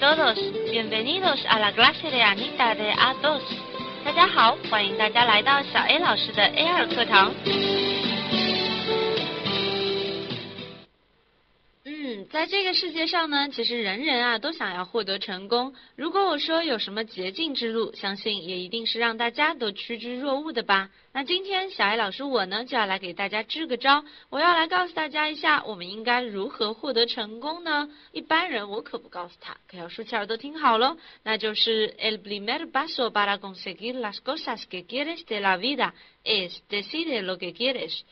todos, bienvenidos a la clase de Anita de A2。大家好，欢迎大家来到小 A 老师的 A 二课堂。 在这个世界上呢，其实人人啊都想要获得成功。如果我说有什么捷径之路，相信也一定是让大家都趋之若鹜的吧。那今天小艾老师我呢就要来给大家支个招，我要来告诉大家一下，我们应该如何获得成功呢？一般人我可不告诉他，可要竖起耳朵听好喽。那就是 el primer paso para conseguir las cosas que quieres de la vida es decidir lo que quieres。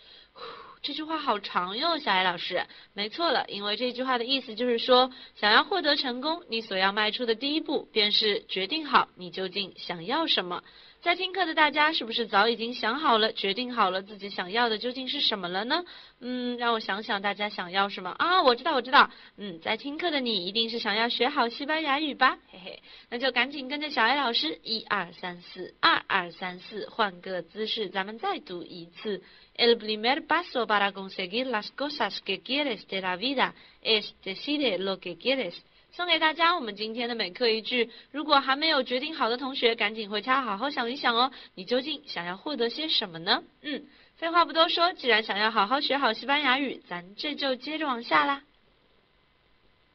这句话好长哟，小艾老师。没错了，因为这句话的意思就是说，想要获得成功，你所要迈出的第一步，便是决定好你究竟想要什么。在听课的大家，是不是早已经想好了、决定好了自己想要的究竟是什么了呢？嗯，让我想想，大家想要什么啊？我知道，我知道。嗯，在听课的你，一定是想要学好西班牙语吧？嘿嘿，那就赶紧跟着小艾老师，一二三四，二二三四，换个姿势，咱们再读一次。El primer paso para conseguir las cosas que quieres de la vida es decidir lo que quieres。送给大家我们今天的每课一句。如果还没有决定好的同学，赶紧回家好好想一想哦。你究竟想要获得些什么呢？嗯，废话不多说，既然想要好好学好西班牙语，咱这就接着往下啦。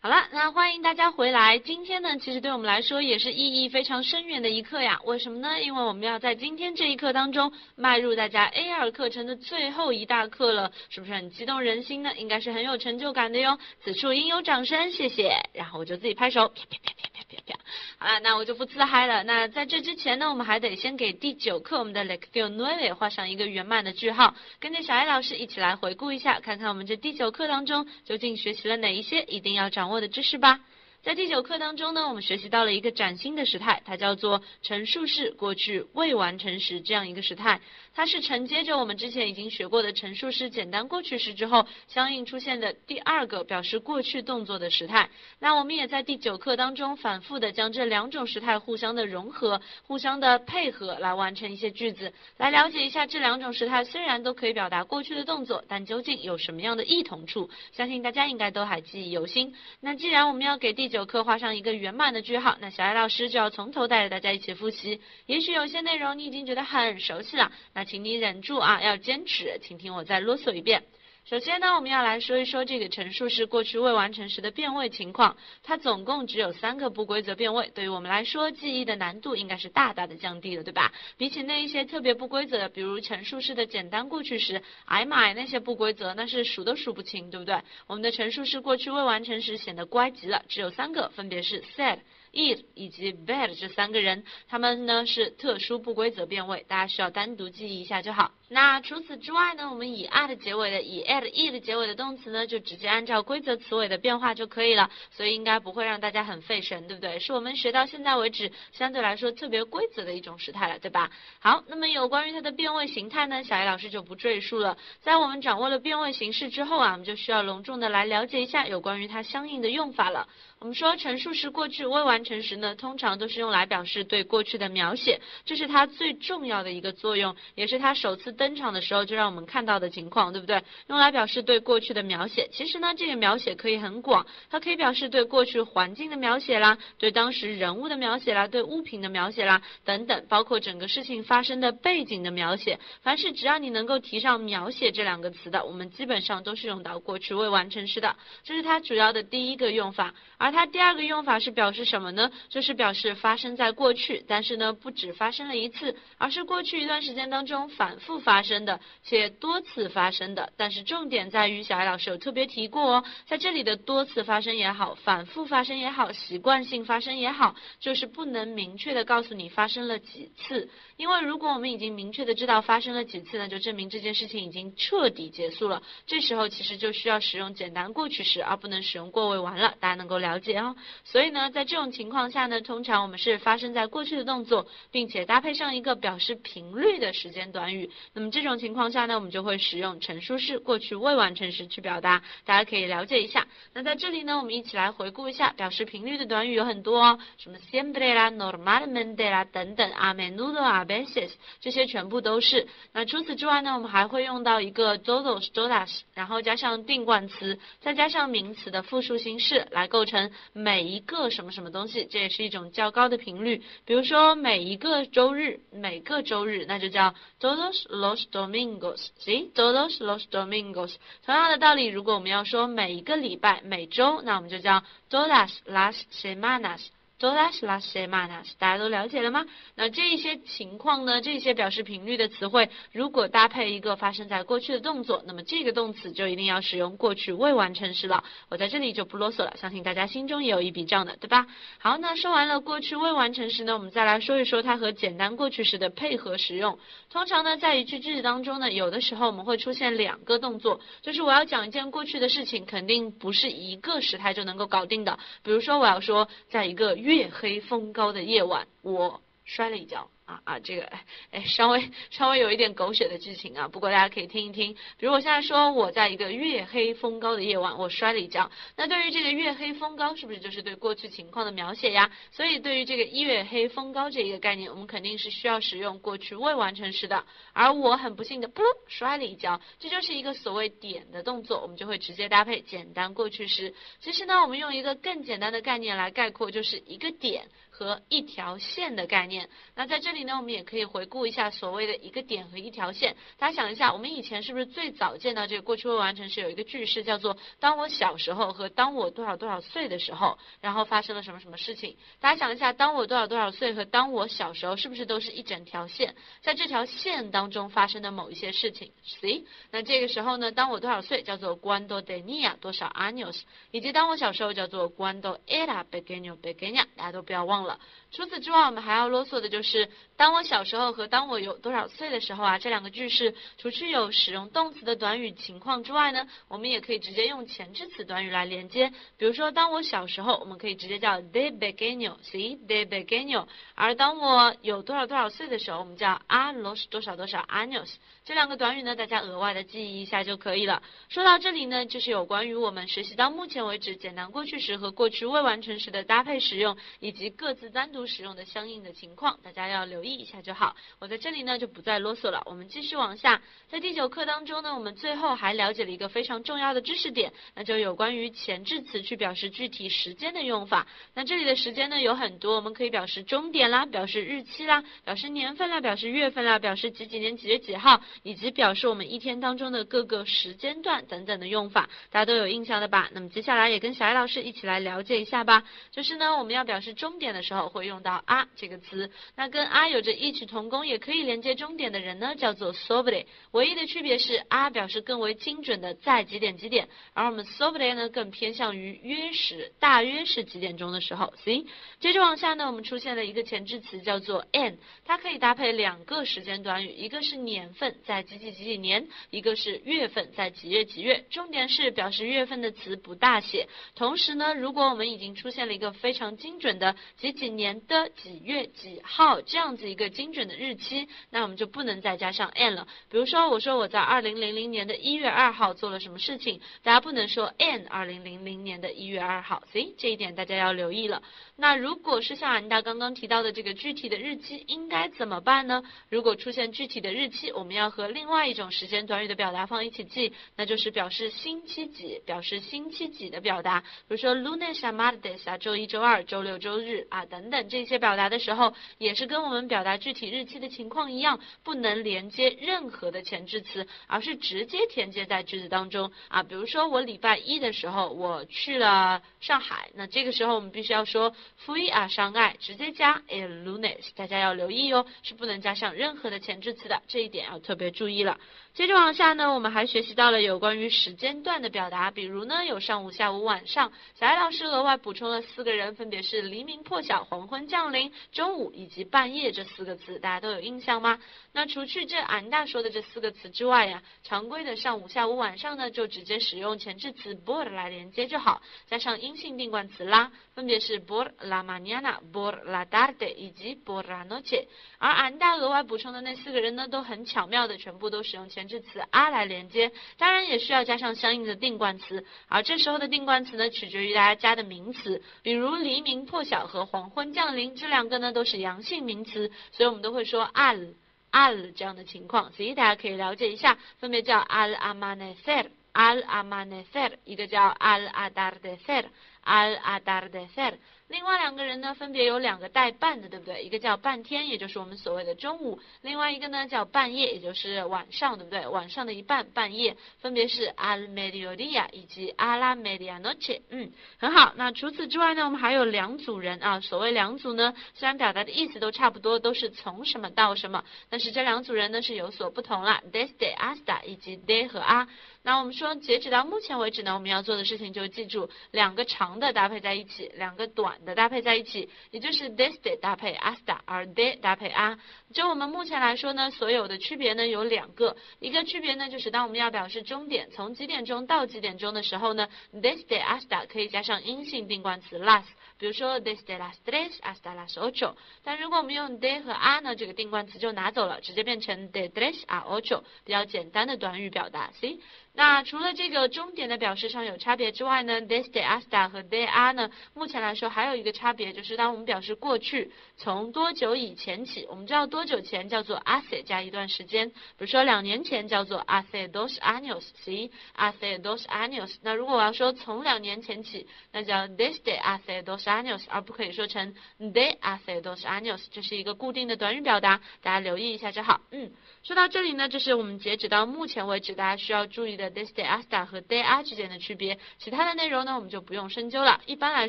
好了，那欢迎大家回来。今天呢，其实对我们来说也是意义非常深远的一课呀。为什么呢？因为我们要在今天这一课当中迈入大家 A 二课程的最后一大课了，是不是很激动人心呢？应该是很有成就感的哟。此处应有掌声，谢谢。然后我就自己拍手，啪啪啪啪啪啪。好了，那我就不自嗨了。那在这之前呢，我们还得先给第九课我们的 Lección Nueve 画上一个圆满的句号。跟着小艾老师一起来回顾一下，看看我们这第九课当中究竟学习了哪一些一定要掌握的知识吧。在第九课当中呢，我们学习到了一个崭新的时态，它叫做陈述式过去未完成时这样一个时态。它是承接着我们之前已经学过的陈述式简单过去时之后，相应出现的第二个表示过去动作的时态。那我们也在第九课当中反复的将这两种时态互相的融合、互相的配合来完成一些句子，来了解一下这两种时态虽然都可以表达过去的动作，但究竟有什么样的异同处？相信大家应该都还记忆犹新。那既然我们要给第九课画上一个圆满的句号，那小艾老师就要从头带着大家一起复习。也许有些内容你已经觉得很熟悉了，那。请你忍住啊，要坚持，请听我再啰嗦一遍。首先呢，我们要来说一说这个陈述式过去未完成时的变位情况。它总共只有三个不规则变位，对于我们来说，记忆的难度应该是大大的降低了，对吧？比起那一些特别不规则的，比如陈述式的简单过去时，哎呀妈呀，那些不规则那是数都数不清，对不对？我们的陈述式过去未完成时显得乖极了，只有三个，分别是 said。it 以及 bad 这三个人，他们呢是特殊不规则变位，大家需要单独记忆一下就好。那除此之外呢，我们以 at 结尾的，以 at e 的结尾的动词呢，就直接按照规则词尾的变化就可以了，所以应该不会让大家很费神，对不对？是我们学到现在为止相对来说特别规则的一种时态了，对吧？好，那么有关于它的变位形态呢，小艾老师就不赘述了。在我们掌握了变位形式之后啊，我们就需要隆重的来了解一下有关于它相应的用法了。我们说陈述式过去未完成时呢，通常都是用来表示对过去的描写，这是它最重要的一个作用，也是它首次登场的时候就让我们看到的情况，对不对？用来表示对过去的描写，其实呢，这个描写可以很广，它可以表示对过去环境的描写啦，对当时人物的描写啦，对物品的描写啦，等等，包括整个事情发生的背景的描写，凡是只要你能够提上描写这两个词的，我们基本上都是用到过去未完成时的，这是它主要的第一个用法，而它第二个用法是表示什么呢？就是表示发生在过去，但是呢，不止发生了一次，而是过去一段时间当中反复发生的，且多次发生的。但是重点在于，小艾老师有特别提过哦，在这里的多次发生也好，反复发生也好，习惯性发生也好，就是不能明确的告诉你发生了几次。因为如果我们已经明确的知道发生了几次呢，就证明这件事情已经彻底结束了。这时候其实就需要使用简单过去时，而不能使用过未完了。大家能够了解哦。所以呢，在这种情况下呢，通常我们是发生在过去的动作，并且搭配上一个表示频率的时间短语。那么这种情况下呢，我们就会使用陈述式过去未完成时去表达。大家可以了解一下。那在这里呢，我们一起来回顾一下表示频率的短语有很多哦，什么 siempre 啦，normalmente 啦等等，a menudo a veces 这些全部都是。那除此之外呢，我们还会用到一个 todos todas，然后加上定冠词，再加上名词的复数形式来构成每一个什么什么东西，这也是一种较高的频率。比如说每一个周日，每个周日，那就叫 todos los domingos，sí，todos los domingos。同样的道理，如果我们要说每一个礼拜、每周，那我们就叫 todas las semanas。Todas las semanas，大家都了解了吗？那这一些情况呢？这些表示频率的词汇，如果搭配一个发生在过去的动作，那么这个动词就一定要使用过去未完成时了。我在这里就不啰嗦了，相信大家心中也有一笔账的，对吧？好，那说完了过去未完成时呢，我们再来说一说它和简单过去时的配合使用。通常呢，在一句句子当中呢，有的时候我们会出现两个动作，就是我要讲一件过去的事情，肯定不是一个时态就能够搞定的。比如说，我要说在一个月黑风高的夜晚，我摔了一跤。啊啊，这个哎，稍微稍微有一点狗血的剧情啊，不过大家可以听一听。比如我现在说我在一个月黑风高的夜晚，我摔了一跤。那对于这个月黑风高，是不是就是对过去情况的描写呀？所以对于这个月黑风高这一个概念，我们肯定是需要使用过去未完成时的。而我很不幸的，噗，摔了一跤，这就是一个所谓点的动作，我们就会直接搭配简单过去时。其实呢，我们用一个更简单的概念来概括，就是一个点。和一条线的概念，那在这里呢，我们也可以回顾一下所谓的一个点和一条线。大家想一下，我们以前是不是最早见到这个过去未完成时有一个句式叫做“当我小时候”和“当我多少多少岁的时候”，然后发生了什么什么事情？大家想一下，“当我多少多少岁”和“当我小时候”是不是都是一整条线？在这条线当中发生的某一些事情，see？那这个时候呢，“当我多少岁”叫做 “cuando tenía 多少 años”，以及“当我小时候”叫做 “cuando era pequeño pequeña”，大家都不要忘了。除此之外，我们还要啰嗦的就是，当我小时候和当我有多少岁的时候啊，这两个句式，除去有使用动词的短语情况之外呢，我们也可以直接用前置词短语来连接。比如说，当我小时候，我们可以直接叫 de b e g i n o s e d e b e g i n o。而当我有多少多少岁的时候，我们叫 a los 多少多少 años。这两个短语呢，大家额外的记忆一下就可以了。说到这里呢，就是有关于我们学习到目前为止简单过去时和过去未完成时的搭配使用，以及各自单独使用的相应的情况，大家要留意一下就好。我在这里呢就不再啰嗦了，我们继续往下。在第九课当中呢，我们最后还了解了一个非常重要的知识点，那就有关于前置词去表示具体时间的用法。那这里的时间呢有很多，我们可以表示终点啦，表示日期啦，表示年份啦，表示月份啦，表示几几年几月几号。以及表示我们一天当中的各个时间段等等的用法，大家都有印象的吧？那么接下来也跟小艾老师一起来了解一下吧。就是呢，我们要表示终点的时候会用到啊这个词，那跟啊有着异曲同工，也可以连接终点的人呢，叫做 sobre。唯一的区别是啊表示更为精准的在几点几点，而我们 sobre 呢更偏向于约时，大约是几点钟的时候。行，接着往下呢，我们出现了一个前置词叫做 n，它可以搭配两个时间短语，一个是年份，在几几几几年，一个是月份，在几月几月。重点是表示月份的词不大写。同时呢，如果我们已经出现了一个非常精准的几几年的几月几号这样子一个精准的日期，那我们就不能再加上 an 了。比如说，我说我在二零零零年的一月二号做了什么事情，大家不能说 an 二零零零年的一月二号。所以这一点大家要留意了。那如果是像安达刚刚提到的这个具体的日期，应该怎么办呢？如果出现具体的日期，我们要和另外一种时间短语的表达放一起记，那就是表示星期几，表示星期几的表达。比如说 lunes a martes 啊，周一周二、周六周日啊等等这些表达的时候，也是跟我们表表达具体日期的情况一样，不能连接任何的前置词，而是直接填接在句子当中啊。比如说我礼拜一的时候我去了上海，那这个时候我们必须要说。Fui a Shanghai，直接加 a lunis，大家要留意哦，是不能加上任何的前置词的，这一点要特别注意了。接着往下呢，我们还学习到了有关于时间段的表达，比如呢有上午、下午、晚上。小艾老师额外补充了四个人，分别是黎明破晓、黄昏降临、中午以及半夜这四个字，大家都有印象吗？那除去这俺大说的这四个词之外呀，常规的上午、下午、晚上呢，就直接使用前置词 bor 来连接就好，加上阴性定冠词啦，分别是 bor la mañana、bor la tarde 以及 bor la noche。而俺大额外补充的那四个人呢，都很巧妙的全部都使用前置词 a 来连接，当然也需要加上相应的定冠词。而这时候的定冠词呢，取决于大家加的名词，比如黎明破晓和黄昏降临这两个呢，都是阳性名词，所以我们都会说 al 阿尔这样的情况，所以大家可以了解一下，分别叫阿尔阿玛内塞尔、阿尔阿玛内塞尔，一个叫阿尔阿达尔德塞尔、阿尔阿达尔德塞尔。另外两个人呢，分别有两个带半的，对不对？一个叫半天，也就是我们所谓的中午；另外一个呢叫半夜，也就是晚上，对不对？晚上的一半，半夜，分别是 al mediodía 以及 a la medianoche。嗯，很好。那除此之外呢，我们还有两组人啊。所谓两组呢，虽然表达的意思都差不多，都是从什么到什么，但是这两组人呢是有所不同了。desde hasta 以及 de 和 a。那我们说，截止到目前为止呢，我们要做的事情就记住两个长的搭配在一起，两个短的搭配在一起，也就是 desde 搭配 hasta，而 de 搭配 a。就我们目前来说呢，所有的区别呢有两个，一个区别呢就是当我们要表示终点，从几点钟到几点钟的时候呢，desde hasta 可以加上阴性定冠词 last，。比如说 desde las tres hasta last，ocho 但如果我们用 de 和 a 呢，这个定冠词就拿走了，直接变成 de tres a ocho，比较简单的短语表达。see。那除了这个终点的表示上有差别之外呢，desde hasta 和 de a 呢，目前来说还有一个差别，就是当我们表示过去，从多久以前起，我们知道多久前叫做 hace 加一段时间，比如说两年前叫做 hace dos años，see hace dos años。那如果我要说从两年前起，那叫 desde hace dos años，而不可以说成 de hace dos años，这是一个固定的短语表达，大家留意一下就好。嗯，说到这里呢，就是我们截止到目前为止大家需要注意的。Desde hasta 和 de a 之间的区别，其他的内容呢我们就不用深究了。一般来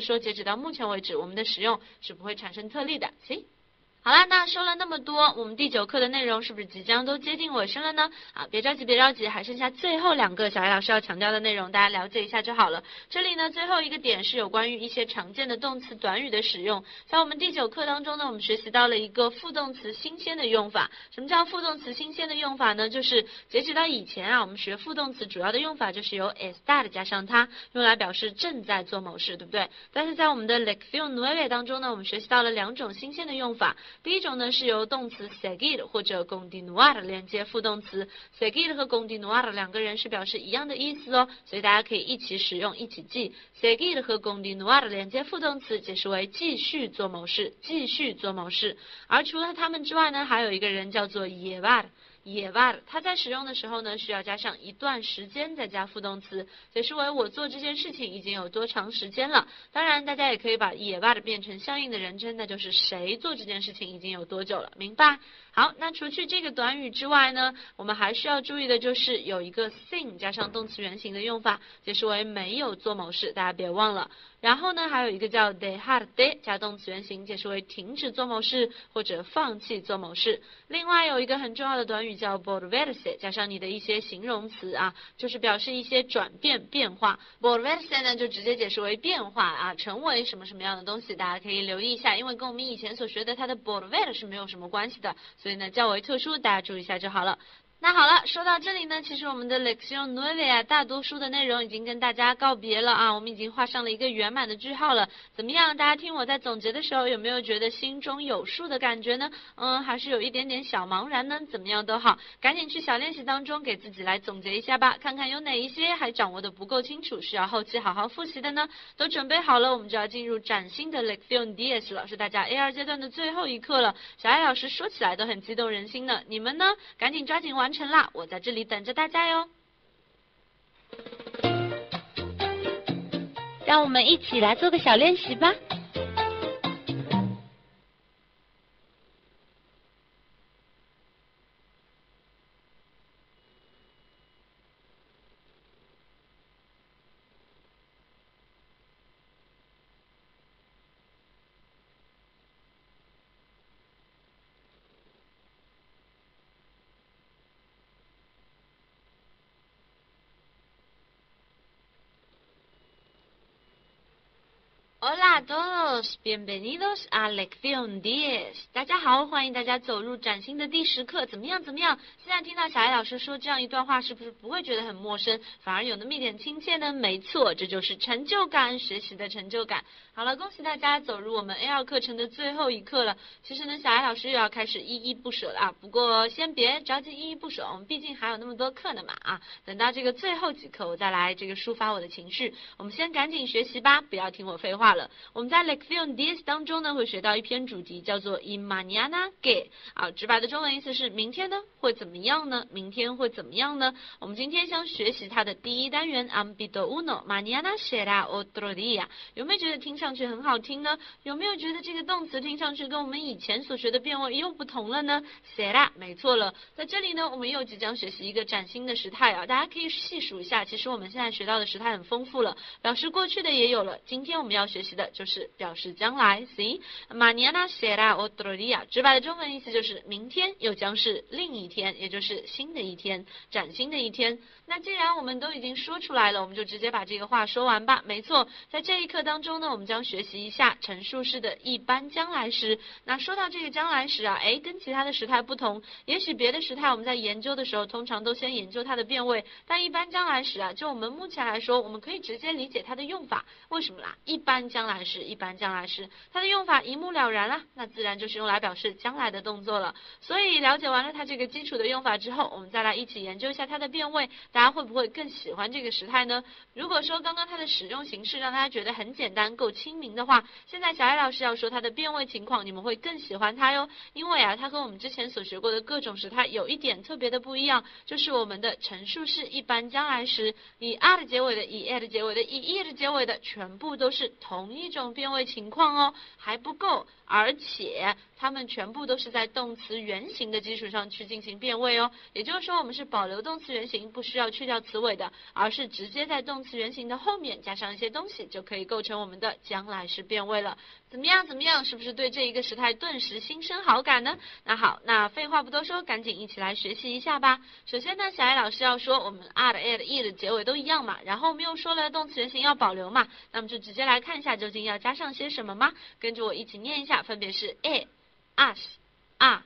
说，截止到目前为止，我们的使用是不会产生特例的。行。好啦，那说了那么多，我们第九课的内容是不是即将都接近尾声了呢？啊，别着急，别着急，还剩下最后两个小艾老师要强调的内容，大家了解一下就好了。这里呢，最后一个点是有关于一些常见的动词短语的使用。在我们第九课当中呢，我们学习到了一个副动词新鲜的用法。什么叫副动词新鲜的用法呢？就是截止到以前啊，我们学副动词主要的用法就是由 estar 加上它，用来表示正在做某事，对不对？但是在我们的 lección nueve 当中呢，我们学习到了两种新鲜的用法。第一种呢是由动词 segit 或者 continuar 连接副动词 segit 和 continuar 两个人是表示一样的意思哦，所以大家可以一起使用，一起记。segit 和 continuar 连接副动词解释为继续做某事，继续做某事。而除了他们之外呢，还有一个人叫做 llevar。也罢，它在使用的时候呢，需要加上一段时间再加副动词，解释为我做这件事情已经有多长时间了。当然，大家也可以把也罢的变成相应的人称，那就是谁做这件事情已经有多久了，明白？好，那除去这个短语之外呢，我们还需要注意的就是有一个 sing 加上动词原形的用法，解释为没有做某事，大家别忘了。然后呢，还有一个叫 dejar de 加动词原形，解释为停止做某事或者放弃做某事。另外有一个很重要的短语叫 volverse，加上你的一些形容词啊，就是表示一些转变变化。volverse 呢就直接解释为变化啊，成为什么什么样的东西，大家可以留意一下，因为跟我们以前所学的它的 volver 是没有什么关系的。所以呢，较为特殊，大家注意一下就好了。那好了，说到这里呢，其实我们的 Lección Nueve 啊，大多数的内容已经跟大家告别了啊，我们已经画上了一个圆满的句号了。怎么样，大家听我在总结的时候，有没有觉得心中有数的感觉呢？嗯，还是有一点点小茫然呢？怎么样都好，赶紧去小练习当中给自己来总结一下吧，看看有哪一些还掌握的不够清楚，需要后期好好复习的呢？都准备好了，我们就要进入崭新的 Lección Diez 了，是大家 A 二阶段的最后一课了。小艾老师说起来都很激动人心呢，你们呢？赶紧抓紧完。完成啦！我在这里等着大家哟。让我们一起来做个小练习吧。Hola, todos. bienvenidos a lección diez。大家好，欢迎大家走入崭新的第十课。怎么样？怎么样？现在听到小艾老师说这样一段话，是不是不会觉得很陌生，反而有那么一点亲切呢？没错，这就是成就感，学习的成就感。好了，恭喜大家走入我们 A 二课程的最后一课了。其实呢，小艾老师又要开始依依不舍了啊。不过先别着急依依不舍，我们毕竟还有那么多课呢嘛啊。等到这个最后几课，我再来这个抒发我的情绪。我们先赶紧学习吧，不要听我废话了。我们在 lección diez 当中呢，会学到一篇主题，叫做 i mañana qué 啊，直白的中文意思是明天呢会怎么样呢？明天会怎么样呢？我们今天将学习它的第一单元 ambito uno，mañana será otrodia，。有没有觉得听上？去很好听呢，有没有觉得这个动词听上去跟我们以前所学的变位又不同了呢？Será，没错了，在这里呢，我们又即将学习一个崭新的时态啊，大家可以细数一下，其实我们现在学到的时态很丰富了，表示过去的也有了，今天我们要学的就是表示将来，See，mañana será otro día，直白的中文意思就是明天又将是另一天，也就是新的一天，崭新的一天。那既然我们都已经说出来了，我们就直接把这个话说完吧。没错，在这一课当中呢，我们将学习一下陈述式的一般将来时。那说到这个将来时啊，哎，跟其他的时态不同。也许别的时态我们在研究的时候，通常都先研究它的变位，但一般将来时啊，就我们目前来说，我们可以直接理解它的用法。为什么啦？一般将将来时，一般将来时，它的用法一目了然啦，那自然就是用来表示将来的动作了。所以了解完了它这个基础的用法之后，我们再来一起研究一下它的变位。大家会不会更喜欢这个时态呢？如果说刚刚它的使用形式让大家觉得很简单、够亲民的话，现在小艾老师要说它的变位情况，你们会更喜欢它哟。因为啊，它和我们之前所学过的各种时态有一点特别的不一样，就是我们的陈述式一般将来时，以 r 的结尾的，以 a 的结尾的，以 e 的结尾的，全部都是同同一种变位情况哦，还不够。而且它们全部都是在动词原形的基础上去进行变位哦，也就是说我们是保留动词原形，不需要去掉词尾的，而是直接在动词原形的后面加上一些东西，就可以构成我们的将来时变位了。怎么样？怎么样？是不是对这一个时态顿时心生好感呢？那好，那废话不多说，赶紧一起来学习一下吧。首先呢，小艾老师要说我们 are、a、e 的结尾都一样嘛，然后我们又说了动词原形要保留嘛，那么就直接来看一下究竟要加上些什么吗？跟着我一起念一下。分别是 a、us、are、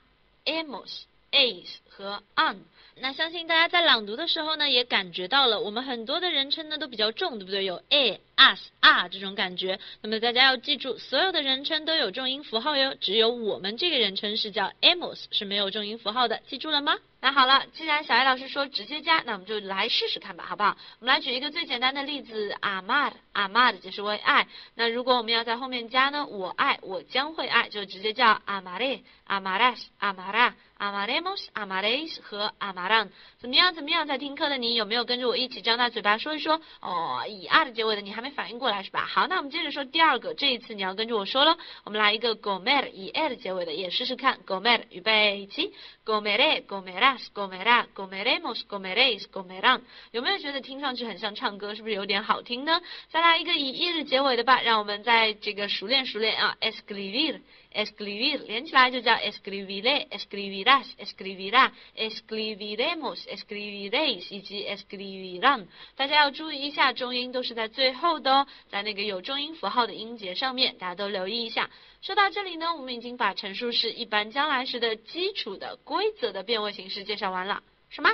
amos、is 和 on。那相信大家在朗读的时候呢，也感觉到了，我们很多的人称呢都比较重，对不对？有 a、us、are 这种感觉。那么大家要记住，所有的人称都有重音符号哟，只有我们这个人称是叫 amos 是没有重音符号的，记住了吗？那好了，既然小艾老师说直接加，那我们就来试试看吧，好不好？我们来举一个最简单的例子，amar，amar 解释为爱。那如果我们要在后面加呢，我爱，我将会爱，就直接叫 Amare，Amare，Amara，Amaremos，Amare 和 amarán。怎么样？怎么样？在听课的你有没有跟着我一起张大嘴巴说一说？哦，以 r 的结尾的你还没反应过来是吧？好，那我们接着说第二个，这一次你要跟着我说了。我们来一个 gomer，以 a 的结尾的也试试看，gomer，预备起，gomer。comeré, comerás, comerá, comeremos, comeréis, comerán。有没有觉得听上去很像唱歌？是不是有点好听呢？再来一个以 e 结尾的吧，让我们在这个熟练熟练啊，escribir。Escribir 连起来就叫 escribiré, escribirás, escribirá, escribiremos, escribiréis 以及 escribirán。大家要注意一下，重音都是在最后的哦，在那个有重音符号的音节上面，大家都留意一下。说到这里呢，我们已经把陈述式一般将来时的基础的规则的变位形式介绍完了。什么？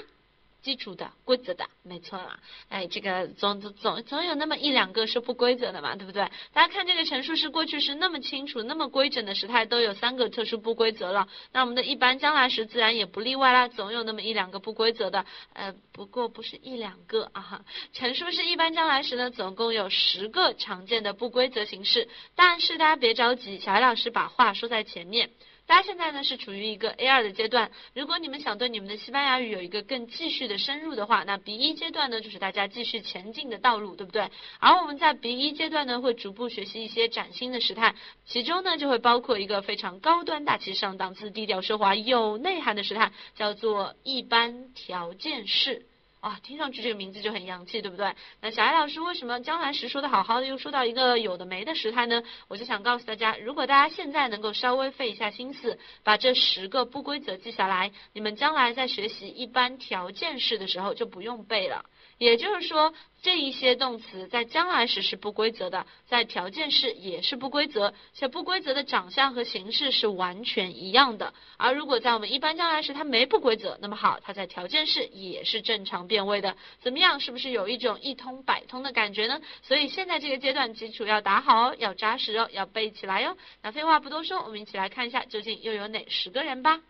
基础的规则的，没错啦。哎，这个总总总总有那么一两个是不规则的嘛，对不对？大家看这个陈述式过去时那么清楚、那么规整的时态，都有三个特殊不规则了。那我们的一般将来时自然也不例外啦，总有那么一两个不规则的。呃，不过不是一两个啊。陈述式一般将来时呢，总共有十个常见的不规则形式。但是大家别着急，小艾老师把话说在前面。大家现在呢是处于一个 A 二的阶段，如果你们想对你们的西班牙语有一个更继续的深入的话，那 B 一阶段呢就是大家继续前进的道路，对不对？而我们在 B 一阶段呢会逐步学习一些崭新的时态，其中呢就会包括一个非常高端大气上档次、低调奢华有内涵的时态，叫做一般条件式。啊，听上去这个名字就很洋气，对不对？那小艾老师为什么将来时说的好好的，又说到一个有的没的时态呢？我就想告诉大家，如果大家现在能够稍微费一下心思，把这十个不规则记下来，你们将来在学习一般条件式的时候就不用背了。也就是说。这一些动词在将来时是不规则的，在条件式也是不规则，且不规则的长相和形式是完全一样的。而如果在我们一般将来时它没不规则，那么好，它在条件式也是正常变位的。怎么样？是不是有一种一通百通的感觉呢？所以现在这个阶段基础要打好哦，要扎实哦，要背起来哟。那废话不多说，我们一起来看一下究竟又有哪十个人吧。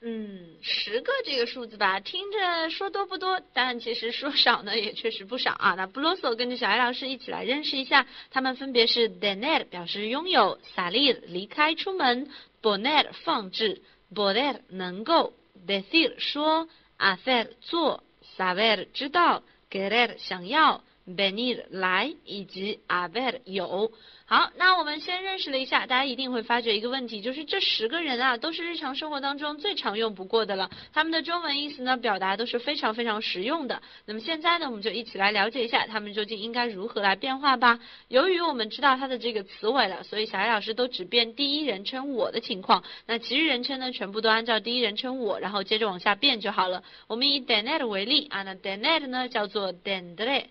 嗯，十个这个数字吧，听着说多不多，但其实说少呢也确实不少啊。那不啰嗦，跟着小艾老师一起来认识一下，他们分别是 Denet 表示拥有，Salir 离开出门，Bonet 放置，Bodet 能够，Decir 说 a f e r 做，Saber 知道，Querer 想要，Venir 来，以及 Haber 有。好，那我们先认识了一下，大家一定会发觉一个问题，就是这十个人啊，都是日常生活当中最常用不过的了。他们的中文意思呢，表达都是非常非常实用的。那么现在呢，我们就一起来了解一下他们究竟应该如何来变化吧。由于我们知道它的这个词尾了，所以小艾老师都只变第一人称我的情况，那其余人称呢，全部都按照第一人称我，然后接着往下变就好了。我们以 Danet 为例啊，那 Danet 呢叫做 Dendre。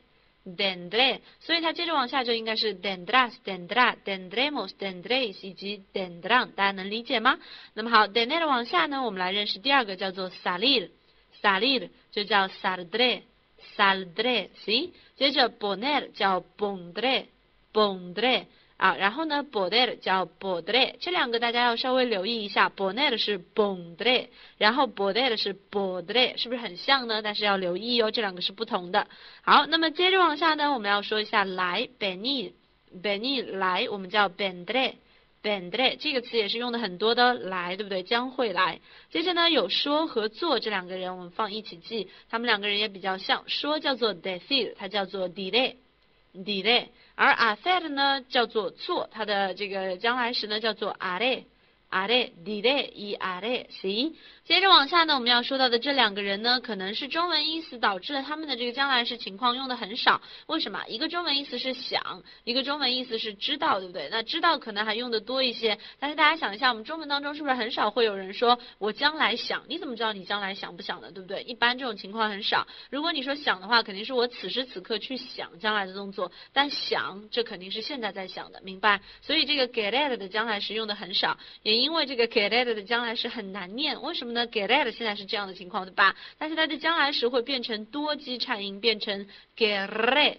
dendre，所以它接着往下就应该是 dendras，dendra，dendremos，dendres 以及 dendran，大家能理解吗？那么好，dendre 往下呢，我们来认识第二个叫做 salir，salir 就叫 saldre，saldre，行，接着 poner 叫 pondre，pondre。啊，然后呢，border 叫 border，这两个大家要稍微留意一下，border 是 border，然后 border 是 border，是不是很像呢？但是要留意哦，这两个是不同的。好，那么接着往下呢，我们要说一下来，benir，benir 来，我们叫 bendre，bendre 这个词也是用的很多的，来，对不对？将会来。接着呢，有说和做这两个人，我们放一起记，他们两个人也比较像，说叫做 decir，它叫做 delay，delay。而 hacer 呢叫做做，它的这个将来时呢叫做 are，are，dire，i are，see。接着往下呢，我们要说到的这两个人呢，可能是中文意思导致了他们的这个将来时情况用的很少。为什么？一个中文意思是想，一个中文意思是知道，对不对？那知道可能还用的多一些。但是大家想一下，我们中文当中是不是很少会有人说我将来想？你怎么知道你将来想不想的，对不对？一般这种情况很少。如果你说想的话，肯定是我此时此刻去想将来的动作。但想，这肯定是现在在想的，明白？所以这个 get at 的将来时用的很少，也因为这个 get at 的将来时很难念。为什么呢那？get 的现在是这样的情况，对吧？但是它的将来时会变成多基颤音，变成 gere，gere，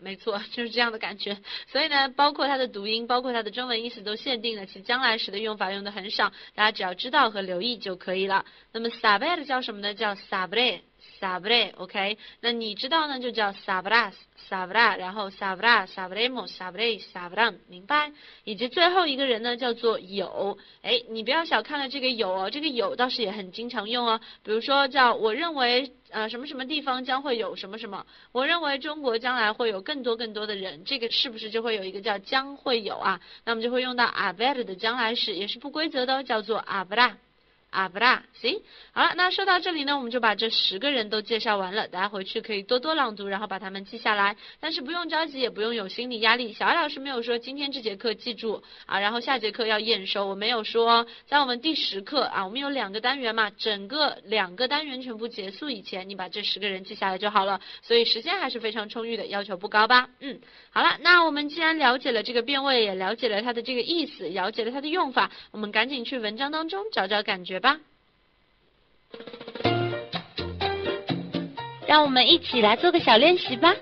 没错，就是这样的感觉。所以呢，包括它的读音，包括它的中文意思都限定了其将来时的用法用的很少，大家只要知道和留意就可以了。那么 saber 叫什么呢？叫 saber Sabre，OK 那你知道呢，就叫 sabras。sabrá，然后 sabrá，sabremos，sabré，sabrán，明白？以及最后一个人呢，叫做有。哎，你不要小看了这个有哦，这个有倒是也很经常用哦。比如说叫我认为呃什么什么地方将会有什么什么，我认为中国将来会有更多更多的人，这个是不是就会有一个叫将会有啊？那么就会用到 haber 的将来时，也是不规则的，哦叫做 habrá。啊不啦，行，好了，那说到这里呢，我们就把这十个人都介绍完了，大家回去可以多多朗读，然后把他们记下来。但是不用着急，也不用有心理压力。小艾老师没有说今天这节课记住啊，然后下节课要验收，我没有说。在我们第十课啊，我们有两个单元嘛，整个两个单元全部结束以前，你把这十个人记下来就好了。所以时间还是非常充裕的，要求不高吧？嗯，好了，那我们既然了解了这个变位，也了解了它的这个意思，了解了它的用法，我们赶紧去文章当中找找感觉吧。吧让我们一起来做个小练习吧。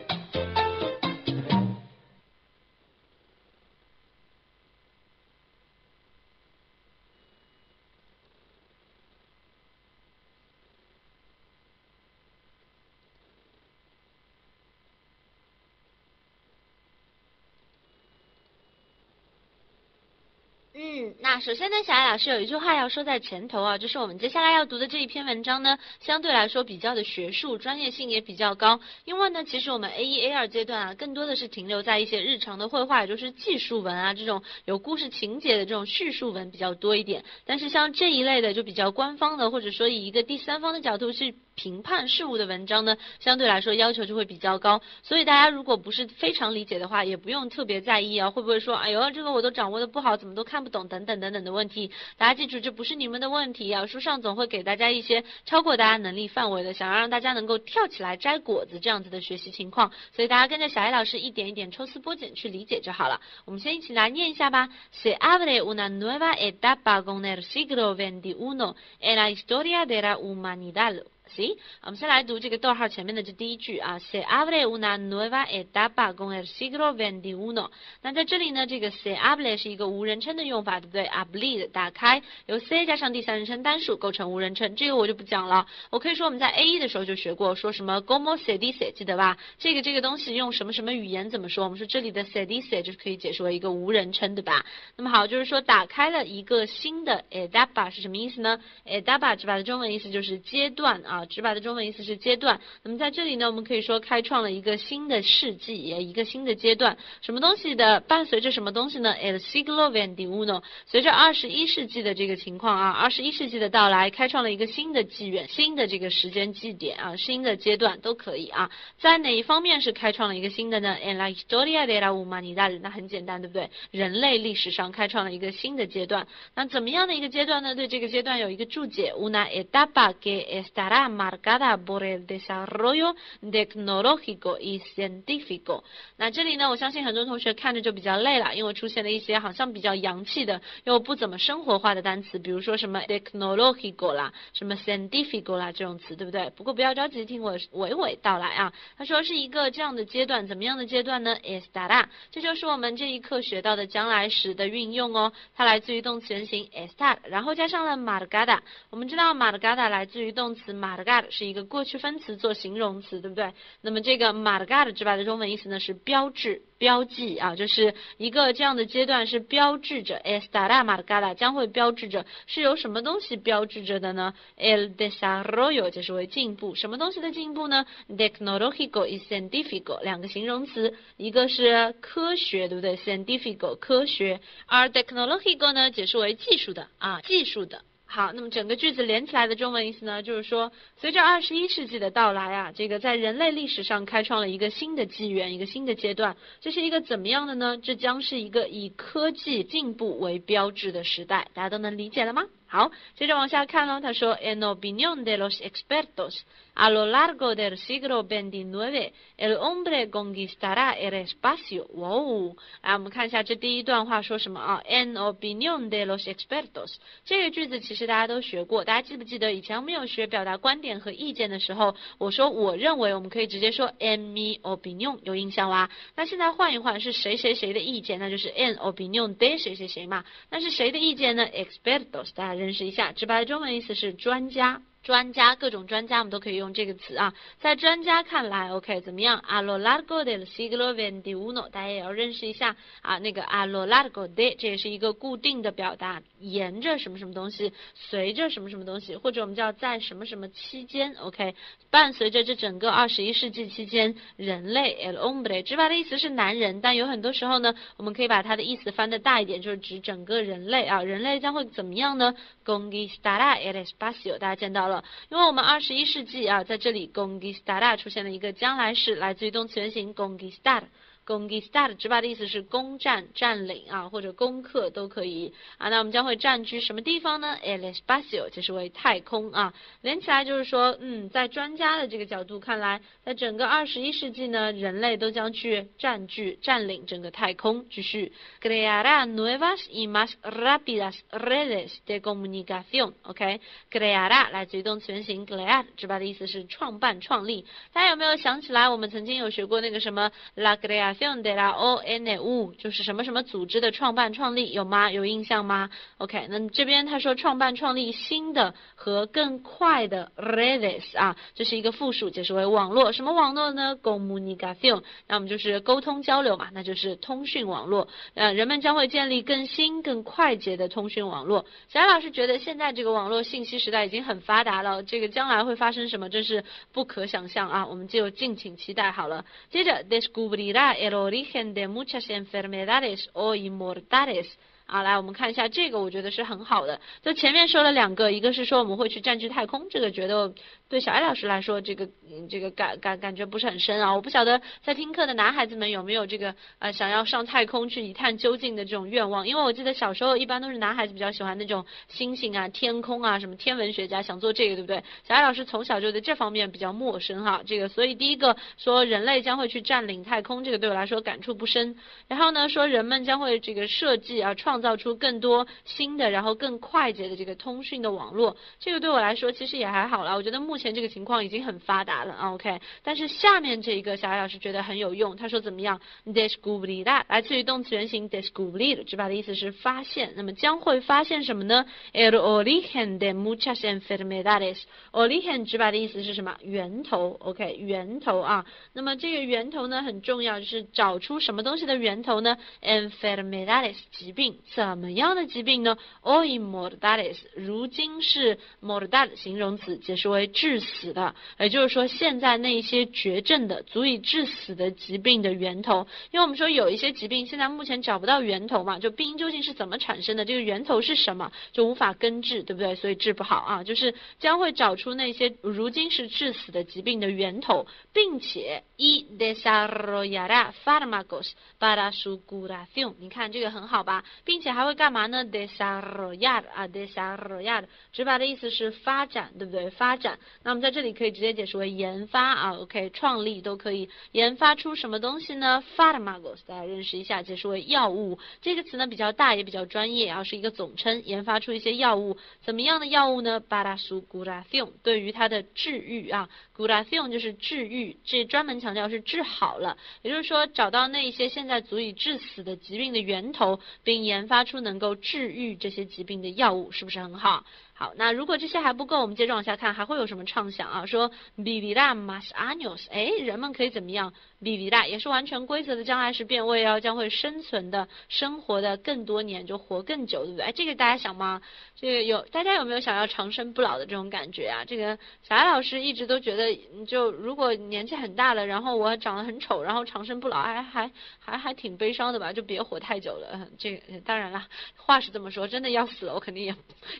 嗯，嗯那首先呢，小艾老师有一句话要说在前头啊，就是我们接下来要读的这一篇文章呢，相对来说比较的学术，专业性也比较高。因为呢，其实我们 A 一 A 二阶段啊，更多的是停留在一些日常的绘画，也就是记述文啊，这种有故事情节的这种叙述文比较多一点。但是像这一类的，就比较官方的，或者说以一个第三方的角度去。评判事物的文章呢，相对来说要求就会比较高，所以大家如果不是非常理解的话，也不用特别在意啊，会不会说，哎呦，这个我都掌握的不好，怎么都看不懂？等等等等的问题。大家记住，这不是你们的问题啊，书上总会给大家一些超过大家能力范围的，想要让大家能够跳起来摘果子这样子的学习情况。所以大家跟着小艾老师一点一点抽丝剥茧去理解就好了。我们先一起来念一下吧。Se abre una nueva etapa con el siglo XXI en la historia de la humanidad. 行，我们先来读这个逗号前面的这第一句啊，se abre una nueva etapa con el siglo XXI。那在这里呢，这个 se abre 是一个无人称的用法，对不对？abrir 打开，由 se 加上第三人称单数构成无人称，这个我就不讲了。我可以说我们在 A 一的时候就学过，说什么 como se dice，记得吧？这个这个东西用什么什么语言怎么说？我们说这里的 se dice 就是可以解释为一个无人称，对吧？那么好，就是说打开了一个新的 etapa 是什么意思呢？etapa 直白的中文意思就是阶段啊。直白的中文意思是阶段。那么在这里呢，我们可以说开创了一个新的世纪，一个新的阶段。什么东西的伴随着什么东西呢？El siglo XXI，随着二十一世纪的这个情况啊，二十一世纪的到来，开创了一个新的纪元，新的这个时间纪点啊，新的阶段都可以啊。在哪一方面是开创了一个新的呢？En la storia de la humanidad，那很简单，对不对？人类历史上开创了一个新的阶段。那怎么样的一个阶段呢？对这个阶段有一个注解：Una etapa que estará marcada por el desarrollo tecnológico y científico。那这里呢，我相信很多同学看着就比较累了，因为出现了一些好像比较洋气的又不怎么生活化的单词，比如说什么 tecnológico 啦，什么 científico 啦这种词，对不对？不过不要着急听我娓娓道来啊。他说是一个这样的阶段，怎么样的阶段呢？estará，这就是我们这一课学到的将来时的运用哦。它来自于动词原形 estar，然后加上了 marcada。我们知道 marcada 来自于动词 mar。是一个过去分词做形容词，对不对？那么这个 marcar 直白的中文意思呢是标志、标记啊，就是一个这样的阶段是标志着 estará marcada 将会标志着是由什么东西标志着的呢？el desarrollo 就是为进步，什么东西的进步呢？tecnológico y científico 两个形容词，一个是科学，对不对？científico 科学，而 tecnológico 呢解释为技术的啊，技术的。好，那么整个句子连起来的中文意思呢，就是说，随着二十一世纪的到来啊，这个在人类历史上开创了一个新的纪元，一个新的阶段。这是一个怎么样的呢？这将是一个以科技进步为标志的时代。大家都能理解了吗？好，接着往下看喽。他说，En opinión de los expertos, a lo largo del siglo XXIX, el hombre conquistará el espacio。哇哦，来我们看一下这第一段话说什么啊？En opinión de los expertos，这个句子其实大家都学过，大家记不记得以前我们有学表达观点和意见的时候，我说我认为，我们可以直接说 En mi opinión，有印象哇？那现在换一换，是谁谁谁的意见，那就是 En opinión de 谁谁谁嘛。那是谁的意见呢？Expertos，大家认。识一下，直白的中文意思是专家。专家，各种专家，我们都可以用这个词啊。在专家看来，OK，怎么样？A lo largo del siglo XXI，大家也要认识一下啊。那个 a lo largo de，这也是一个固定的表达，沿着什么什么东西，随着什么什么东西，或者我们叫在什么什么期间，OK，伴随着这整个二十一世纪期间，人类 el hombre，直白的意思是男人，但有很多时候呢，我们可以把它的意思翻的大一点，就是指整个人类啊。人类将会怎么样呢？Conquistará el espacio，大家见到了。因为我们二十一世纪啊，在这里，gongi start 出现了一个将来式，来自于动词原形 gongi start。Conquistar 直白的意思是攻占、占领啊，或者攻克都可以啊。那我们将会占据什么地方呢？El espacio 就是为太空啊。连起来就是说，嗯，在专家的这个角度看来，在整个二十一世纪呢，人类都将去占据、占领整个太空。继续，creará nuevas y más rápidas redes de comunicación。OK，creará 来自于动词原形 crear，直白的意思是创办、创立。大家有没有想起来，我们曾经有学过那个什么 la crea crea de la ONU 就是什么什么组织的创办创立有吗？有印象吗？OK，那这边他说创办创立新的和更快的 redes 啊，这是一个复数，解释为网络。什么网络呢？comunicación，那我们就是沟通交流嘛，那就是通讯网络。呃，人们将会建立更新、更快捷的通讯网络。小艾老师觉得现在这个网络信息时代已经很发达了，这个将来会发生什么，真是不可想象啊！我们就敬请期待好了。接着 descubrirá el origen de muchas enfermedades o inmortales 啊，来我们看一下这个，我觉得是很好的。就前面说了两个，一个是说我们会去占据太空，这个觉得对小艾老师来说，这个这个感感感觉不是很深啊。我不晓得在听课的男孩子们有没有这个呃想要上太空去一探究竟的这种愿望，因为我记得小时候一般都是男孩子比较喜欢那种星星啊、天空啊，什么天文学家想做这个，对不对？小艾老师从小就对这方面比较陌生哈，这个所以第一个说人类将会去占领太空，这个对我来说感触不深。然后呢，说人们将会这个设计啊创。创造出更多新的，然后更快捷的这个通讯的网络，这个对我来说其实也还好了。我觉得目前这个情况已经很发达了，OK。但是下面这一个小艾老师觉得很有用，他说怎么样？Descubrir，来自于动词原形 descubrir，直白的意思是发现。那么将会发现什么呢？El origen de muchas enfermedades。Origen 直白的意思是什么？源头，OK，源头啊。那么这个源头呢很重要，就是找出什么东西的源头呢？Enfermedades，疾病。怎么样的疾病呢？Hoy mortales，如今是 mortal 形容词，解释为致死的。也就是说，现在那些绝症的、足以致死的疾病的源头，因为我们说有一些疾病现在目前找不到源头嘛，就病因究竟是怎么产生的，这个源头是什么，就无法根治，对不对？所以治不好啊，就是将会找出那些如今是致死的疾病的源头，并且 e desarrollará fármacos para su curación。你看这个很好吧？并且还会干嘛呢？desarrollar 啊，desarrollar，直白的意思是发展，对不对？发展。那我们在这里可以直接解释为研发啊，OK，创立都可以。研发出什么东西呢？fármacos，大家认识一下，解释为药物。这个词呢比较大，也比较专业，啊，是一个总称。研发出一些药物，怎么样的药物呢？para su curación，对于它的治愈啊，curación 就是治愈，这专门强调是治好了。也就是说，找到那一些现在足以致死的疾病的源头，并研发出能够治愈这些疾病的药物，是不是很好？好，那如果这些还不够，我们接着往下看，还会有什么畅想啊？说 vivirá más años，哎，人们可以怎么样比比大也是完全规则的将来是变位哦，将会生存的、生活的更多年，就活更久，对不对？哎，这个大家想吗？这个有大家有没有想要长生不老的这种感觉啊？这个小艾老师一直都觉得，就如果年纪很大了，然后我长得很丑，然后长生不老，还还还还挺悲伤的吧？就别活太久了。这当然了，话是这么说，真的要死了，我肯定也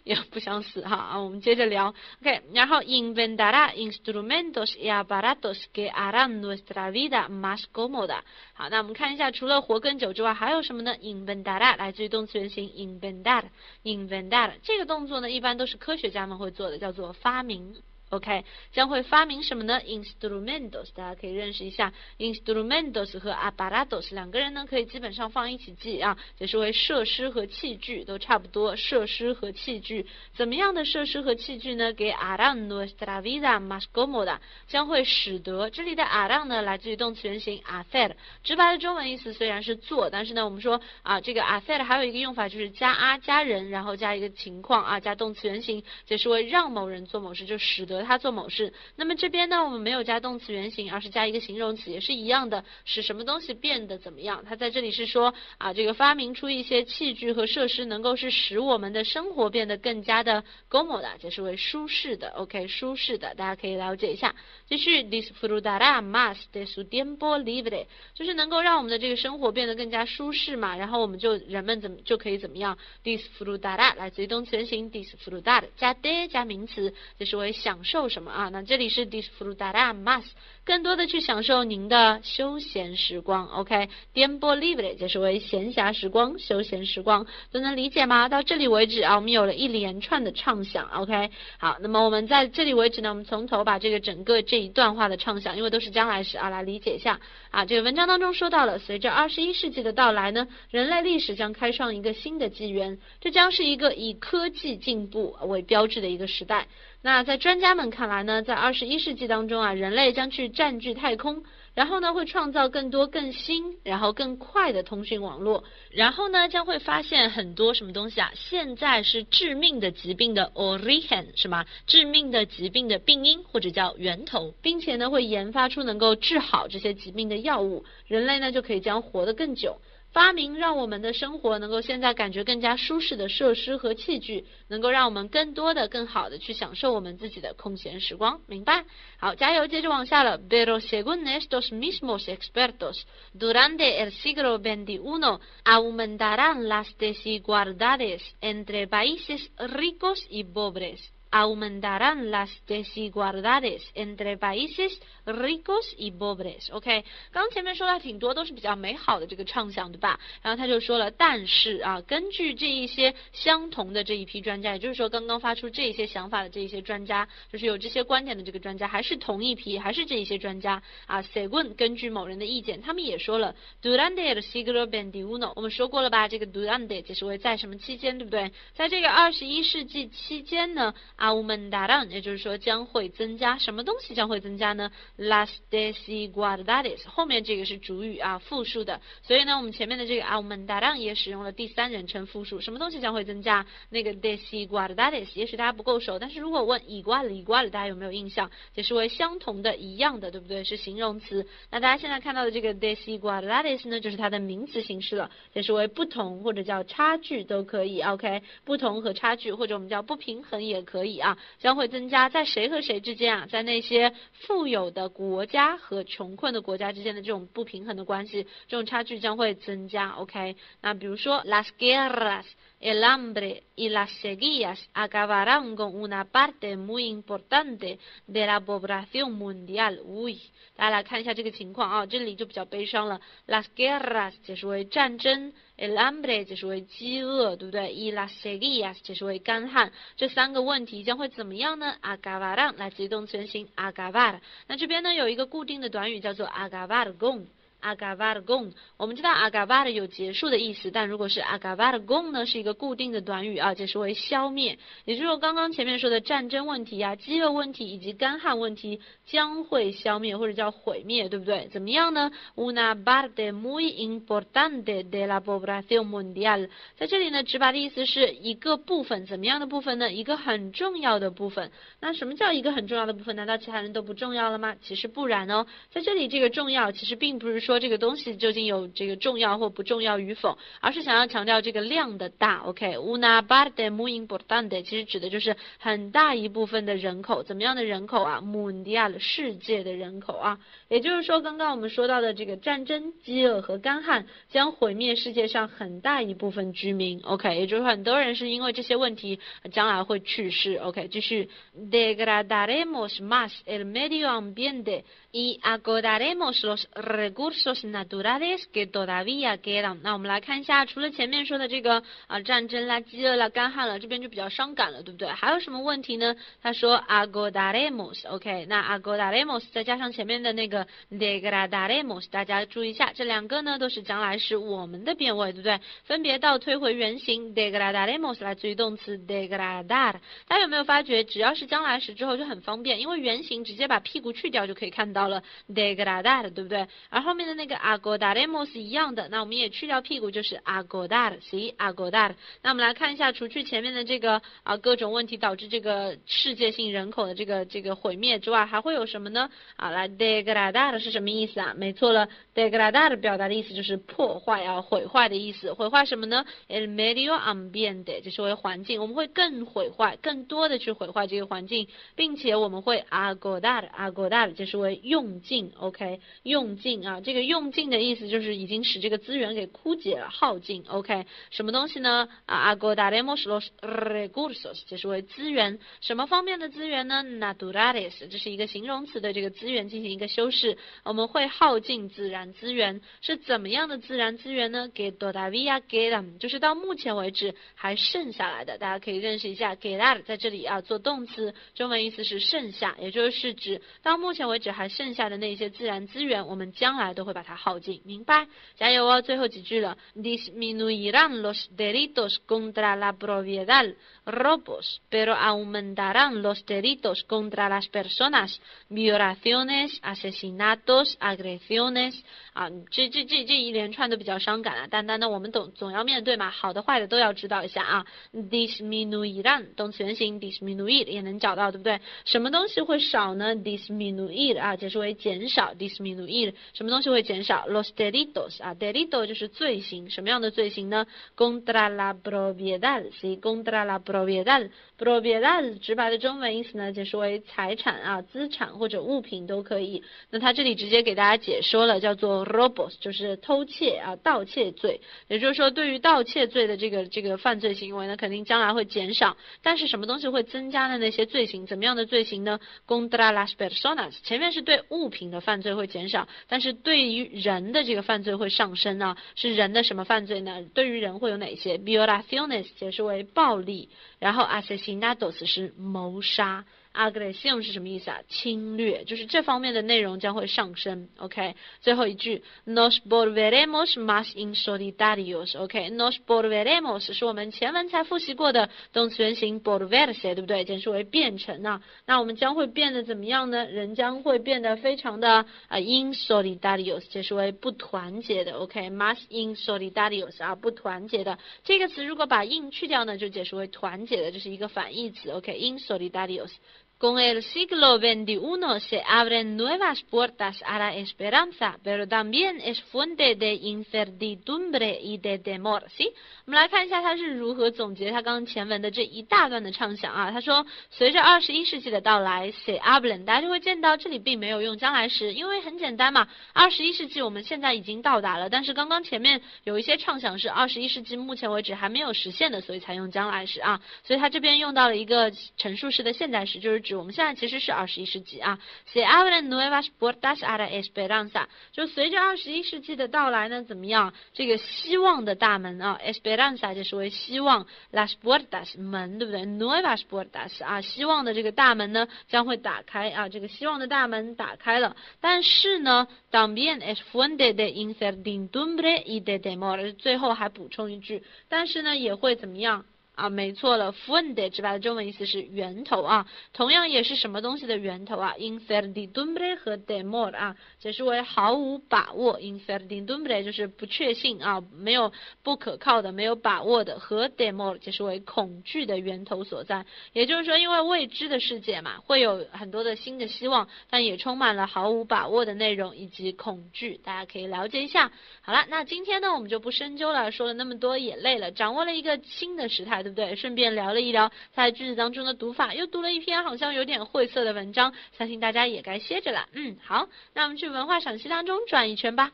也不想。死哈啊，我们接着聊，OK，然后 inventará instrumentos y aparatos que harán nuestra vida Mas Gomoda。好，那我们看一下，除了活更久之外，还有什么呢？inventada 来自于动词原形 inventar，inventar 这个动作呢，一般都是科学家们会做的，叫做发明。OK，将会发明什么呢？Instrumentos，大家可以认识一下，Instrumentos 和 aparatos 两个人呢可以基本上放一起记啊，解释为设施和器具都差不多。设施和器具，怎么样的设施和器具呢？给 harán nuestra vida más cómoda，将会使得这里的 harán 呢来自于动词原形 hacer，直白的中文意思虽然是做，但是呢我们说啊这个 hacer 还有一个用法就是加 a 加人，然后加一个情况啊加动词原形，解释为让某人做某事，就使得。他做某事，那么这边呢，我们没有加动词原形，而是加一个形容词，也是一样的，使什么东西变得怎么样？他在这里是说啊，这个发明出一些器具和设施，能够是使我们的生活变得更加的 cómoda，解释为舒适的，OK，舒适的，大家可以了解一下。继续，disfrutará más de su tiempo libre，就是能够让我们的这个生活变得更加舒适嘛，然后我们就人们怎么就可以怎么样？disfrutará 来自于动词原形 disfrutar 加 de 加名词，解释为享。受受什么啊？那这里是 disfrutar más，更多的去享受您的休闲时光。OK，tiempo libre 解释为闲暇时光、休闲时光，都能理解吗？到这里为止啊，我们有了一连串的畅想。OK，好，那么我们在这里为止呢，我们从头把这个整个这一段话的畅想，因为都是将来时啊，来理解一下啊。这个文章当中说到了，随着二十一世纪的到来呢，人类历史将开创一个新的纪元，这将是一个以科技进步为标志的一个时代。那在专家们看来呢，在二十一世纪当中啊，人类将去占据太空，然后呢会创造更多更新，然后更快的通讯网络，然后呢将会发现很多什么东西啊？现在是致命的疾病的 origin 是吗？致命的疾病的病因或者叫源头，并且呢会研发出能够治好这些疾病的药物，人类呢就可以将活得更久。发明让我们的生活能够现在感觉更加舒适的设施和器具，能够让我们更多的、更好的去享受我们自己的空闲时光。明白？好，加油，接着往下了。Pero según estos mismos expertos, durante el siglo XXI aumentarán las desigualdades entre países ricos y pobres. Aumentarán las desigualdades entre países ricos y pobres。OK，刚前面说了挺多都是比较美好的这个畅想，对吧？然后他就说了，但是啊，根据这一些相同的这一批专家，也就是说刚刚发出这一些想法的这一些专家，就是有这些观点的这个专家，还是同一批，还是这一些专家啊？Según 根据某人的意见，他们也说了，durante el siglo XXI，我们说过了吧？这个 durante 解释为在什么期间，对不对？在这个二十一世纪期间呢？aumentarán，也就是说将会增加什么东西将会增加呢？las desigualdades，后面这个是主语啊，复数的，所以呢，我们前面的这个 aumentarán 也使用了第三人称复数，什么东西将会增加？那个 desigualdades，也许大家不够熟，但是如果问 igual，igual，大家有没有印象？解释为相同的、一样的，对不对？是形容词。那大家现在看到的这个 desigualdades 呢，就是它的名词形式了，解释为不同或者叫差距都可以。OK，不同和差距，或者我们叫不平衡也可以。啊，将会增加在谁和谁之间啊，在那些富有的国家和穷困的国家之间的这种不平衡的关系，这种差距将会增加。OK，那比如说，las guerras, el hambre y las sequías acabarán con una parte muy importante de la población mundial。uy，大家来看一下这个情况啊，这里就比较悲伤了。las guerras 解释为战争。el hambre 解释为饥饿，对不对？y las sequías 解释为干旱，这三个问题将会怎么样呢？acabarán 来自于动词原形 acabar，那这边呢有一个固定的短语叫做 acabar con。 Acabar con，我们知道 acabar 有结束的意思，但如果是 acabar con 呢，是一个固定的短语啊，解释为消灭，也就是说刚刚前面说的战争问题啊、饥饿问题以及干旱问题将会消灭或者叫毁灭，对不对？怎么样呢？Una parte muy importante de la población mundial，在这里呢，直白的意思是一个部分，怎么样的部分呢？一个很重要的部分。那什么叫一个很重要的部分？难道其他人都不重要了吗？其实不然哦，在这里这个重要其实并不是说。说这个东西究竟有这个重要或不重要与否，而是想要强调这个量的大。OK，una parte muy importante，其实指的就是很大一部分的人口，怎么样的人口啊？mundial，世界的人口啊。也就是说，刚刚我们说到的这个战争、饥饿和干旱将毁灭世界上很大一部分居民。OK，也就是很多人是因为这些问题将来会去世。OK，继续，degradaremos más el medio ambiente y agotaremos los recursos。naturales que todavía quedan。那我们来看一下，除了前面说的这个啊战争啦、饥饿啦、干旱了，这边就比较伤感了，对不对？还有什么问题呢？他说 agotaremos，OK，那 agotaremos 再加上前面的那个 degradaremos，大家注意一下，这两个呢都是将来时我们的变位，对不对？分别倒推回原形 degradaremos 来自于动词 degradar。大家有没有发觉，只要是将来时之后就很方便，因为原形直接把屁股去掉就可以看到好了 degradar，对不对？而后面的。那个 agodaremos 一样的，那我们也去掉屁股就是 agodar，see agodar。那我们来看一下，除去前面的这个啊各种问题导致这个世界性人口的这个这个毁灭之外，还会有什么呢？啊，来 degradar 是什么意思啊？没错了，degradar 表达的意思就是破坏啊，毁坏的意思。毁坏什么呢？el medio ambiente 就是为环境，我们会更毁坏，更多的去毁坏这个环境，并且我们会 agodar，agodar 就是为用用尽，OK，用尽啊，这个。用尽的意思就是已经使这个资源给枯竭了、耗尽。OK，什么东西呢？啊，agotaremos los recursos，解释为资源。什么方面的资源呢？naturales，这是一个形容词的这个资源进行一个修饰。我们会耗尽自然资源，是怎么样的自然资源呢？que todavía quedan，就是到目前为止还剩下来的。大家可以认识一下，quedar 在这里啊做动词，中文意思是剩下，也就是指到目前为止还剩下的那些自然资源，我们将来都会。把它耗尽，明白？加油哦！最后几句了。Disminuirán los delitos contra la propiedad, robos, pero aumentarán los delitos contra las personas, violaciones, asesinatos, agresiones。啊，这这这这一连串都比较伤感啊，但但呢，我们总总要面对嘛，好的坏的都要知道一下啊。Disminuirán 动词原形，disminuir 也能找到，对不对？什么东西会少呢？Disminuir 啊，解释为减少。Disminuir 什么东西会？减少，los delitos 啊，delito 就是罪行，什么样的罪行呢？contra la propiedad，c contra la propiedad，propiedad 直白的中文意思呢，解释为财产啊、资产或者物品都可以。那他这里直接给大家解说了，叫做 robos，就是偷窃啊、盗窃罪。也就是说，对于盗窃罪的这个这个犯罪行为呢，肯定将来会减少。但是什么东西会增加的那些罪行？怎么样的罪行呢？contra las personas，前面是对物品的犯罪会减少，但是对于人的这个犯罪会上升呢。是人的什么犯罪呢？对于人会有哪些？violaciones 解释为暴力，然后 asesinatos 是谋杀。Agresión 是什么意思啊？侵略，就是这方面的内容将会上升。OK，最后一句，nos volveremos más insolidarios。OK，nos volveremos 是我们前文才复习过的动词原形 volverse，对不对？简述为变成啊。那我们将会变得怎么样呢？人将会变得非常的啊 insolidarios，解释为不团结的。OK，más insolidarios 啊，不团结的。这个词如果把 in 去掉呢，就解释为团结的，这是一个反义词。OK，insolidarios。Con el siglo XXI se abren nuevas puertas a la esperanza, pero también es fuente de incertidumbre y de temor. ¿Sí? 我们来看一下他是如何总结他刚刚前文的这一大段的畅想啊。他说，随着二十一世纪的到来，se abren，大家就会见到这里并没有用将来时，因为很简单嘛，二十一世纪我们现在已经到达了，但是刚刚前面有一些畅想是二十一世纪目前为止还没有实现的，所以才用将来时啊。所以他这边用到了一个陈述式的现在时，就是指我们现在其实是二十一世纪啊。se abren nuevas puertas a la esperanza，就随着二十一世纪的到来呢，怎么样？这个希望的大门啊，esperanza 就是为希望，las puertas 门，对不对？nuevas puertas 啊，希望的这个大门呢将会打开啊，这个希望的大门打开了。但是呢，también es fuente de incertidumbre y de temor。最后还补充一句，但是呢也会怎么样？啊，没错了，fuente 直白的中文意思是源头啊，同样也是什么东西的源头啊，incertidumbre 和 demor 啊，解释为毫无把握，incertidumbre 就是不确信啊，没有不可靠的，没有把握的，和 demor 解释为恐惧的源头所在。也就是说，因为未知的世界嘛，会有很多的新的希望，但也充满了毫无把握的内容以及恐惧，大家可以了解一下。好了，那今天呢，我们就不深究了，说了那么多也累了，掌握了一个新的时态。对不对？顺便聊了一聊在句子当中的读法，又读了一篇好像有点晦涩的文章，相信大家也该歇着了。嗯，好，那我们去文化赏析当中转一圈吧。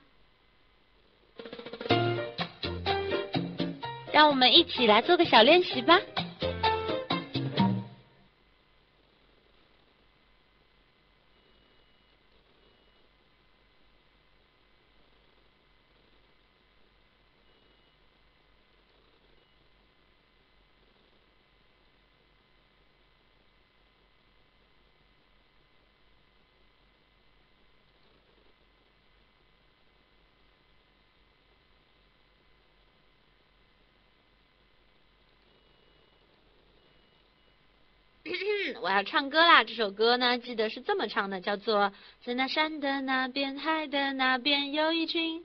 让我们一起来做个小练习吧。我要唱歌啦！这首歌呢，记得是这么唱的，叫做在那山的那边，海的那边，有一群，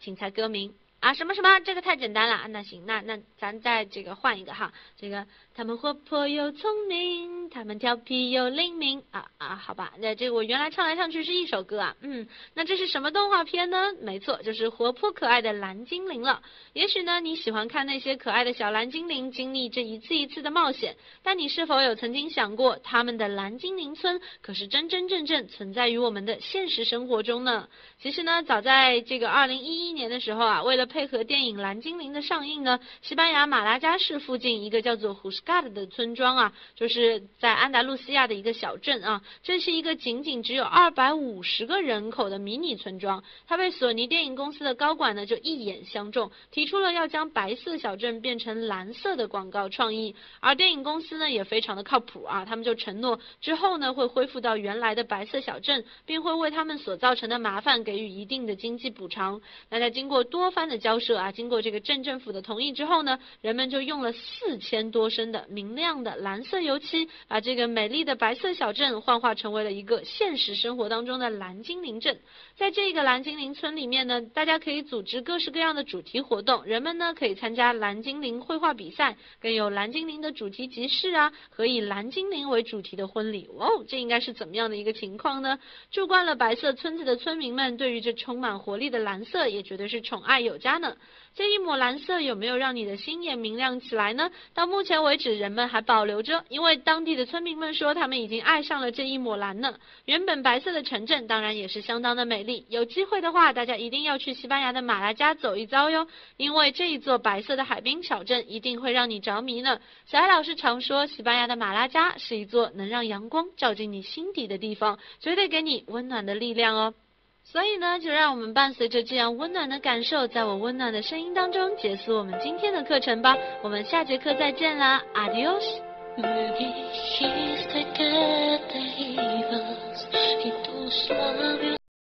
请猜歌名。啊，什么什么？这个太简单了啊！那行，那那咱再这个换一个哈。这个他们活泼又聪明，他们调皮又灵敏啊啊，好吧，那这个我原来唱来唱去是一首歌啊。嗯，那这是什么动画片呢？没错，就是活泼可爱的蓝精灵了。也许呢，你喜欢看那些可爱的小蓝精灵经历这一次一次的冒险，但你是否有曾经想过，他们的蓝精灵村可是真真正正存在于我们的现实生活中呢？其实呢，早在这个二零一一年的时候啊，为了配合电影《蓝精灵》的上映呢，西班牙马拉加市附近一个叫做胡斯卡的村庄啊，就是在安达路西亚的一个小镇啊，这是一个仅仅只有二百五十个人口的迷你村庄。它被索尼电影公司的高管呢就一眼相中，提出了要将白色小镇变成蓝色的广告创意。而电影公司呢也非常的靠谱啊，他们就承诺之后呢会恢复到原来的白色小镇，并会为他们所造成的麻烦给予一定的经济补偿。那在经过多番的交涉。啊，经过这个镇政府的同意之后呢，人们就用了四千多升的明亮的蓝色油漆，把这个美丽的白色小镇幻化成为了一个现实生活当中的蓝精灵镇。在这个蓝精灵村里面呢，大家可以组织各式各样的主题活动，人们呢可以参加蓝精灵绘画比赛，更有蓝精灵的主题集市啊，和以蓝精灵为主题的婚礼。哦，这应该是怎么样的一个情况呢？住惯了白色村子的村民们，对于这充满活力的蓝色也绝对是宠爱有加呢。这一抹蓝色有没有让你的心也明亮起来呢？到目前为止，人们还保留着，因为当地的村民们说他们已经爱上了这一抹蓝呢。原本白色的城镇当然也是相当的美丽，有机会的话，大家一定要去西班牙的马拉加走一遭哟，因为这一座白色的海滨小镇一定会让你着迷呢。小艾老师常说，西班牙的马拉加是一座能让阳光照进你心底的地方，绝对给你温暖的力量哦。所以呢就让我们伴随着这样温暖的感受在我温暖的声音当中结束我们今天的课程吧。我们下节课再见啦，adios。He's together evil he don't love you